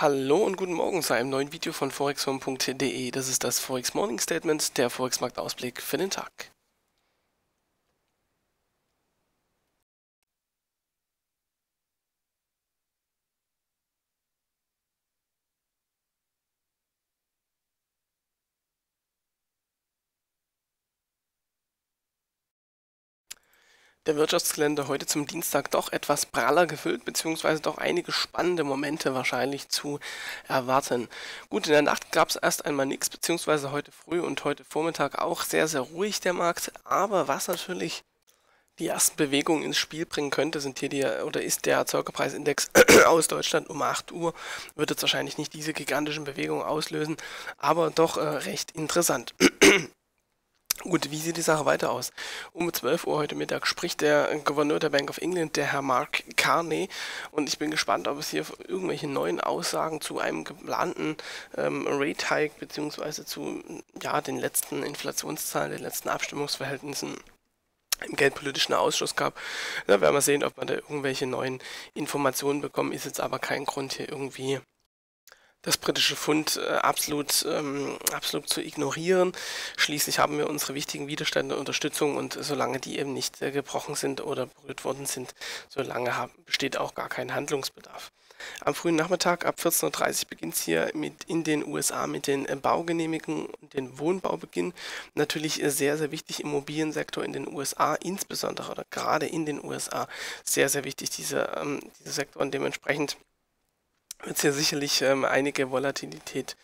Hallo und guten Morgen zu einem neuen Video von forexhome.de. Das ist das Forex Morning Statement, der Forex Marktausblick für den Tag. Der Wirtschaftsgelände heute zum Dienstag doch etwas praller gefüllt, beziehungsweise doch einige spannende Momente wahrscheinlich zu erwarten. Gut, in der Nacht gab es erst einmal nichts, beziehungsweise heute früh und heute Vormittag auch sehr, sehr ruhig der Markt, aber was natürlich die ersten Bewegungen ins Spiel bringen könnte, sind hier die, oder ist der Erzeugerpreisindex aus Deutschland um 8 Uhr, wird jetzt wahrscheinlich nicht diese gigantischen Bewegungen auslösen, aber doch äh, recht interessant. Gut, wie sieht die Sache weiter aus? Um 12 Uhr heute Mittag spricht der Gouverneur der Bank of England, der Herr Mark Carney, und ich bin gespannt, ob es hier irgendwelche neuen Aussagen zu einem geplanten ähm, Rate Hike beziehungsweise zu ja, den letzten Inflationszahlen, den letzten Abstimmungsverhältnissen im Geldpolitischen Ausschuss gab. Da werden wir sehen, ob wir da irgendwelche neuen Informationen bekommen. Ist jetzt aber kein Grund hier irgendwie das britische Pfund äh, absolut, ähm, absolut zu ignorieren. Schließlich haben wir unsere wichtigen Widerstände Unterstützung und solange die eben nicht äh, gebrochen sind oder berührt worden sind, solange haben, besteht auch gar kein Handlungsbedarf. Am frühen Nachmittag ab 14.30 Uhr beginnt es hier mit in den USA mit den äh, Baugenehmigungen und den Wohnbaubeginn. Natürlich äh, sehr, sehr wichtig im Immobiliensektor in den USA, insbesondere oder gerade in den USA, sehr, sehr wichtig dieser, ähm, dieser Sektor und dementsprechend wird hier sicherlich ähm, einige Volatilität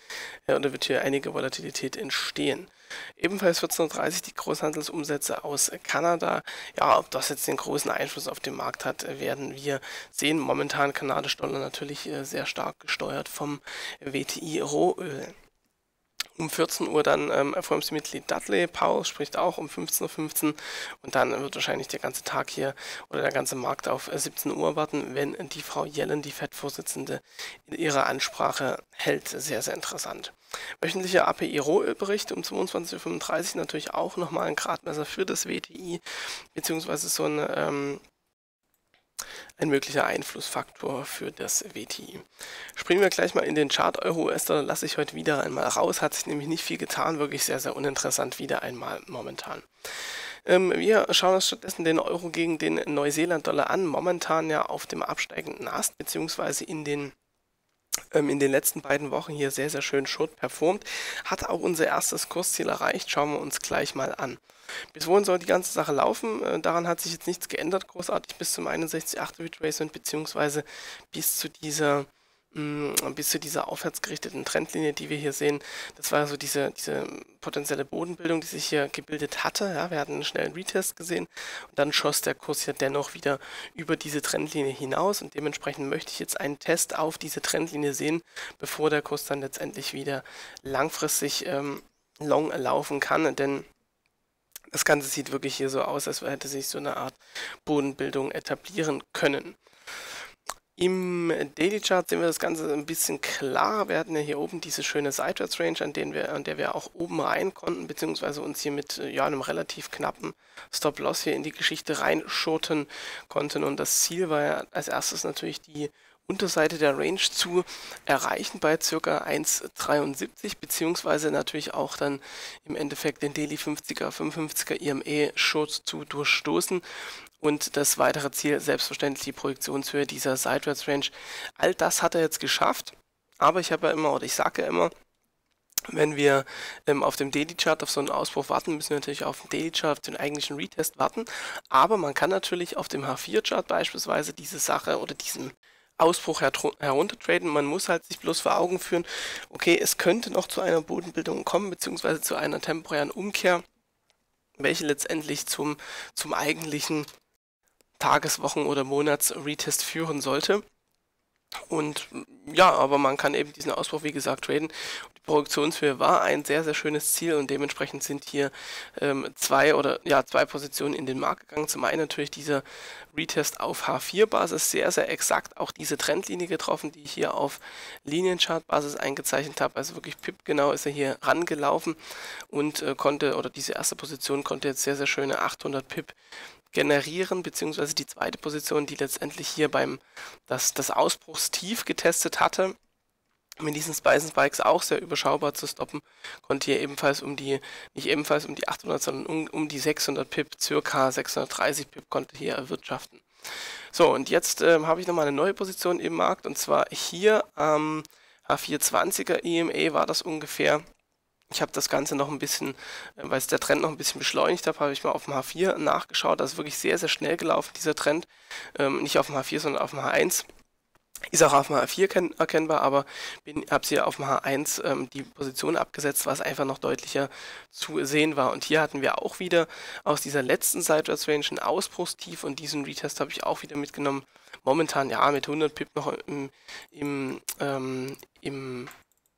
äh, oder wird hier einige Volatilität entstehen. Ebenfalls 14.30 die Großhandelsumsätze aus Kanada. Ja, ob das jetzt den großen Einfluss auf den Markt hat, äh, werden wir sehen. Momentan kanadisch Dollar natürlich äh, sehr stark gesteuert vom WTI Rohöl. Um 14 Uhr dann ähm, Erfolgsmitglied Dudley Powell spricht auch um 15.15 Uhr und dann wird wahrscheinlich der ganze Tag hier oder der ganze Markt auf 17 äh, Uhr warten, wenn die Frau Yellen, die FED-Vorsitzende, ihre Ansprache hält. Sehr, sehr interessant. Wöchentlicher API-Rohölbericht um 22.35 Uhr natürlich auch nochmal ein Gradmesser für das WTI, beziehungsweise so ein ähm, ein möglicher Einflussfaktor für das WTI. Springen wir gleich mal in den Chart Euro-US-Dollar, lasse ich heute wieder einmal raus, hat sich nämlich nicht viel getan, wirklich sehr, sehr uninteressant wieder einmal momentan. Ähm, wir schauen uns stattdessen den Euro gegen den Neuseeland-Dollar an, momentan ja auf dem absteigenden Ast, beziehungsweise in den in den letzten beiden Wochen hier sehr, sehr schön short performt, hat auch unser erstes Kursziel erreicht, schauen wir uns gleich mal an. Bis wohin soll die ganze Sache laufen? Äh, daran hat sich jetzt nichts geändert, großartig bis zum 61,8 Retracement, beziehungsweise bis zu dieser bis zu dieser aufwärtsgerichteten Trendlinie, die wir hier sehen. Das war so diese, diese potenzielle Bodenbildung, die sich hier gebildet hatte. Ja, wir hatten einen schnellen Retest gesehen und dann schoss der Kurs hier dennoch wieder über diese Trendlinie hinaus und dementsprechend möchte ich jetzt einen Test auf diese Trendlinie sehen, bevor der Kurs dann letztendlich wieder langfristig ähm, long laufen kann, denn das Ganze sieht wirklich hier so aus, als hätte sich so eine Art Bodenbildung etablieren können. Im Daily Chart sehen wir das Ganze ein bisschen klar. Wir hatten ja hier oben diese schöne Seitwärts Range, an, wir, an der wir auch oben rein konnten, beziehungsweise uns hier mit ja, einem relativ knappen Stop-Loss hier in die Geschichte reinschoten konnten. Und das Ziel war ja als erstes natürlich die Unterseite der Range zu erreichen bei ca. 1,73 beziehungsweise natürlich auch dann im Endeffekt den Daily 50er, 55er IME Short zu durchstoßen und das weitere Ziel selbstverständlich die Projektionshöhe dieser Sideways Range. All das hat er jetzt geschafft, aber ich habe ja immer oder ich sage ja immer, wenn wir ähm, auf dem Daily Chart auf so einen Ausbruch warten, müssen wir natürlich auf den Daily Chart, auf den eigentlichen Retest warten. Aber man kann natürlich auf dem H4 Chart beispielsweise diese Sache oder diesen Ausbruch her heruntertraden. Man muss halt sich bloß vor Augen führen, okay, es könnte noch zu einer Bodenbildung kommen, beziehungsweise zu einer temporären Umkehr, welche letztendlich zum, zum eigentlichen Tageswochen- oder Monats-Retest führen sollte. Und ja, aber man kann eben diesen Ausbruch, wie gesagt, traden. Produktionshöhe war ein sehr, sehr schönes Ziel und dementsprechend sind hier ähm, zwei oder ja, zwei Positionen in den Markt gegangen. Zum einen natürlich dieser Retest auf H4-Basis, sehr, sehr exakt auch diese Trendlinie getroffen, die ich hier auf Linienchart-Basis eingezeichnet habe. Also wirklich pip genau ist er hier rangelaufen und äh, konnte, oder diese erste Position konnte jetzt sehr, sehr schöne 800 Pip generieren, beziehungsweise die zweite Position, die letztendlich hier beim das, das Ausbruchstief getestet hatte, mit diesen Spice Spikes auch sehr überschaubar zu stoppen, konnte hier ebenfalls um die, nicht ebenfalls um die 800, sondern um, um die 600 Pip, circa 630 Pip konnte hier erwirtschaften. So, und jetzt ähm, habe ich nochmal eine neue Position im Markt und zwar hier am H420er EMA war das ungefähr. Ich habe das Ganze noch ein bisschen, äh, weil es der Trend noch ein bisschen beschleunigt hat, habe ich mal auf dem H4 nachgeschaut. Das ist wirklich sehr, sehr schnell gelaufen, dieser Trend. Ähm, nicht auf dem H4, sondern auf dem H1. Ist auch auf dem H4 erkennbar, aber habe hier auf dem H1 ähm, die Position abgesetzt, was einfach noch deutlicher zu sehen war. Und hier hatten wir auch wieder aus dieser letzten Sideways Range ein Ausbruchstief und diesen Retest habe ich auch wieder mitgenommen. Momentan ja mit 100 Pip noch im, im, ähm, im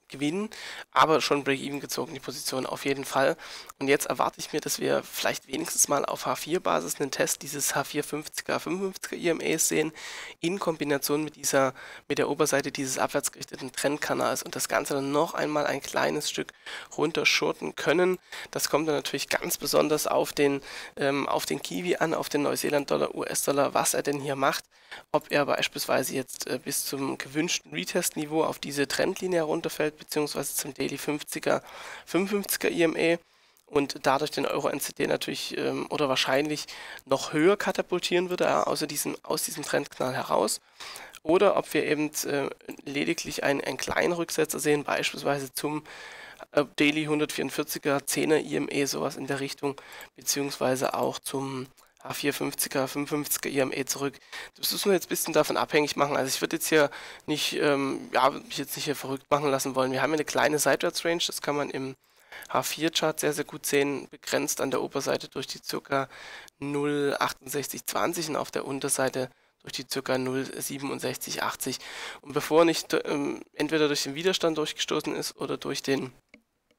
gewinnen, aber schon Break-Even gezogen, die Position auf jeden Fall. Und jetzt erwarte ich mir, dass wir vielleicht wenigstens mal auf H4-Basis einen Test dieses H450er, 55er IMAs sehen, in Kombination mit dieser, mit der Oberseite dieses abwärtsgerichteten Trendkanals und das Ganze dann noch einmal ein kleines Stück runterschurten können. Das kommt dann natürlich ganz besonders auf den, ähm, auf den Kiwi an, auf den Neuseeland-Dollar, US-Dollar, was er denn hier macht. Ob er beispielsweise jetzt äh, bis zum gewünschten Retest-Niveau auf diese Trendlinie herunterfällt, beziehungsweise zum Daily 50er, 55er EMA und dadurch den Euro-NCD natürlich ähm, oder wahrscheinlich noch höher katapultieren würde, ja, außer diesem, aus diesem Trendknall heraus. Oder ob wir eben äh, lediglich einen, einen kleinen Rücksetzer sehen, beispielsweise zum äh, Daily 144er 10er IME, sowas in der Richtung, beziehungsweise auch zum A450er, 55er IME zurück. Das müssen wir jetzt ein bisschen davon abhängig machen. Also ich würde jetzt hier nicht, ähm, ja, mich jetzt nicht hier verrückt machen lassen wollen. Wir haben hier eine kleine Seitwärtsrange, das kann man im H4-Chart sehr, sehr gut sehen, begrenzt an der Oberseite durch die ca. 0,6820 und auf der Unterseite durch die ca. 0,6780. Und bevor nicht ähm, entweder durch den Widerstand durchgestoßen ist oder durch den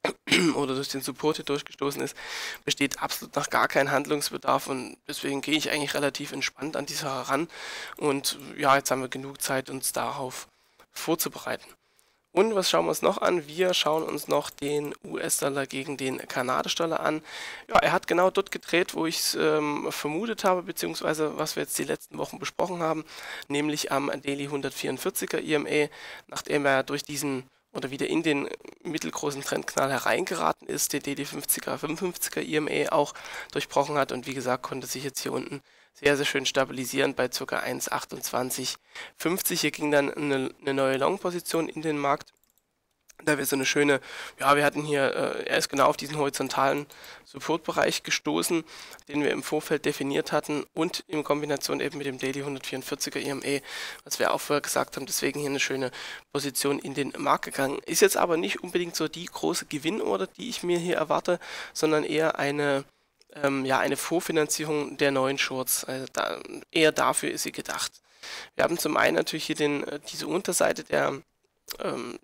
oder durch den Support hier durchgestoßen ist, besteht absolut noch gar kein Handlungsbedarf und deswegen gehe ich eigentlich relativ entspannt an die Sache ran und ja, jetzt haben wir genug Zeit, uns darauf vorzubereiten. Und was schauen wir uns noch an? Wir schauen uns noch den US-Dollar gegen den Kanadisch-Dollar an. Ja, er hat genau dort gedreht, wo ich es ähm, vermutet habe, beziehungsweise was wir jetzt die letzten Wochen besprochen haben, nämlich am Daily 144er EMA, nachdem er durch diesen oder wieder in den mittelgroßen Trendknall hereingeraten ist, den DD50er, 55er EMA auch durchbrochen hat und wie gesagt konnte sich jetzt hier unten sehr, sehr schön stabilisieren bei ca. 1,2850. Hier ging dann eine, eine neue Long-Position in den Markt da wäre so eine schöne, ja, wir hatten hier, äh, er ist genau auf diesen horizontalen Supportbereich gestoßen, den wir im Vorfeld definiert hatten und in Kombination eben mit dem Daily 144er EMA, was wir auch vorher gesagt haben, deswegen hier eine schöne Position in den Markt gegangen. Ist jetzt aber nicht unbedingt so die große Gewinnorder, die ich mir hier erwarte, sondern eher eine, ähm, ja, eine Vorfinanzierung der neuen Shorts. Also da, eher dafür ist sie gedacht. Wir haben zum einen natürlich hier den, äh, diese Unterseite der ähm,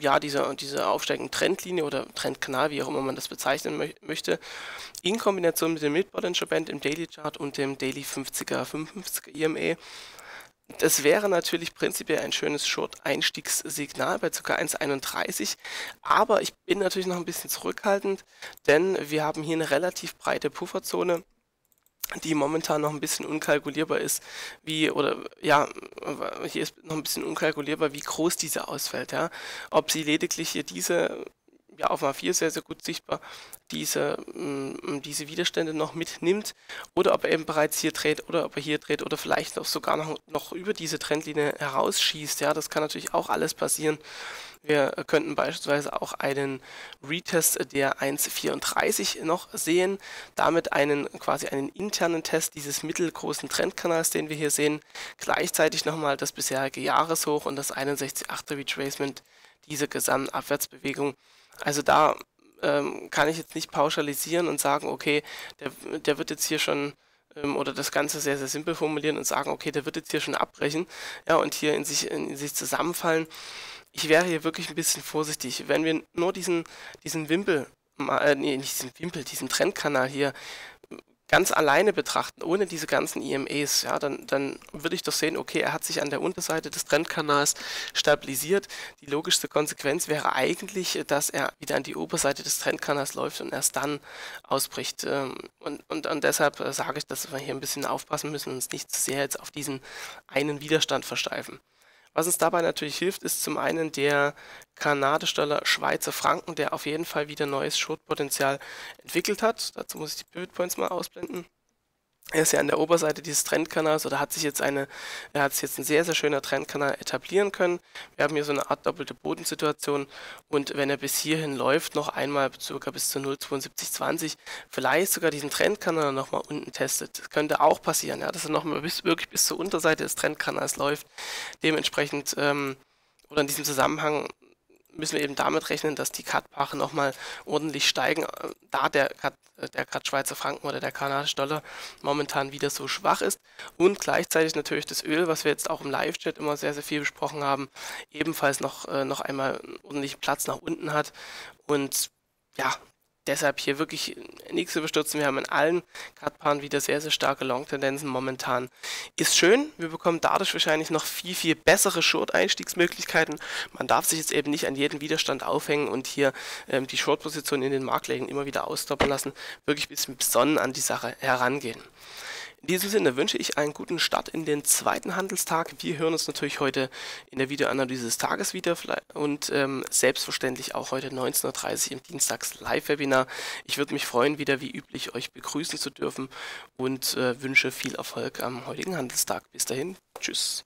ja, diese, diese aufsteigende Trendlinie oder Trendkanal, wie auch immer man das bezeichnen mö möchte, in Kombination mit dem Mid-Bollinger Band im Daily Chart und dem Daily 50er, 55er EMA. Das wäre natürlich prinzipiell ein schönes Short-Einstiegssignal bei ca. 1,31, aber ich bin natürlich noch ein bisschen zurückhaltend, denn wir haben hier eine relativ breite Pufferzone die momentan noch ein bisschen unkalkulierbar ist, wie, oder ja, hier ist noch ein bisschen unkalkulierbar, wie groß diese ausfällt, ja. Ob sie lediglich hier diese, ja, auf A4 sehr, sehr gut sichtbar, diese, mh, diese Widerstände noch mitnimmt, oder ob er eben bereits hier dreht, oder ob er hier dreht, oder vielleicht auch sogar noch, noch über diese Trendlinie herausschießt, ja, das kann natürlich auch alles passieren. Wir könnten beispielsweise auch einen Retest der 1.34 noch sehen, damit einen quasi einen internen Test dieses mittelgroßen Trendkanals, den wir hier sehen, gleichzeitig nochmal das bisherige Jahreshoch und das 61.8er Retracement dieser Gesamtabwärtsbewegung. Also da ähm, kann ich jetzt nicht pauschalisieren und sagen, okay, der, der wird jetzt hier schon ähm, oder das Ganze sehr, sehr simpel formulieren und sagen, okay, der wird jetzt hier schon abbrechen ja, und hier in sich, in sich zusammenfallen ich wäre hier wirklich ein bisschen vorsichtig. Wenn wir nur diesen, diesen Wimpel, äh, nee, nicht diesen Wimpel, diesen Trendkanal hier ganz alleine betrachten, ohne diese ganzen IMEs, ja, dann, dann würde ich doch sehen, okay, er hat sich an der Unterseite des Trendkanals stabilisiert. Die logischste Konsequenz wäre eigentlich, dass er wieder an die Oberseite des Trendkanals läuft und erst dann ausbricht. Ähm, und, und, und deshalb äh, sage ich, dass wir hier ein bisschen aufpassen müssen und uns nicht zu sehr jetzt auf diesen einen Widerstand versteifen. Was uns dabei natürlich hilft, ist zum einen der kanadische Dollar Schweizer Franken, der auf jeden Fall wieder neues Short-Potenzial entwickelt hat. Dazu muss ich die Pivot Points mal ausblenden. Er ist ja an der Oberseite dieses Trendkanals oder hat sich jetzt eine, er hat sich jetzt ein sehr, sehr schöner Trendkanal etablieren können. Wir haben hier so eine Art doppelte Bodensituation und wenn er bis hierhin läuft, noch einmal circa bis zu 0,7220, vielleicht sogar diesen Trendkanal nochmal unten testet. Das könnte auch passieren, ja, dass er nochmal bis, wirklich bis zur Unterseite des Trendkanals läuft. Dementsprechend ähm, oder in diesem Zusammenhang müssen wir eben damit rechnen, dass die Cut-Paare nochmal ordentlich steigen, da der Cut, der Cut Schweizer Franken oder der kanadische Dollar momentan wieder so schwach ist und gleichzeitig natürlich das Öl, was wir jetzt auch im Live-Chat immer sehr, sehr viel besprochen haben, ebenfalls noch, äh, noch einmal ordentlichen Platz nach unten hat. Und ja, deshalb hier wirklich nichts überstürzen. Wir haben in allen Kartpaaren wieder sehr, sehr starke Long-Tendenzen momentan. Ist schön, wir bekommen dadurch wahrscheinlich noch viel, viel bessere Short-Einstiegsmöglichkeiten. Man darf sich jetzt eben nicht an jeden Widerstand aufhängen und hier ähm, die Short-Position in den Marktlägen immer wieder austoppen lassen. Wirklich ein bisschen besonnen an die Sache herangehen. In diesem Sinne wünsche ich einen guten Start in den zweiten Handelstag. Wir hören uns natürlich heute in der Videoanalyse des Tages wieder und ähm, selbstverständlich auch heute 19.30 Uhr im Dienstags-Live-Webinar. Ich würde mich freuen, wieder wie üblich euch begrüßen zu dürfen und äh, wünsche viel Erfolg am heutigen Handelstag. Bis dahin, tschüss.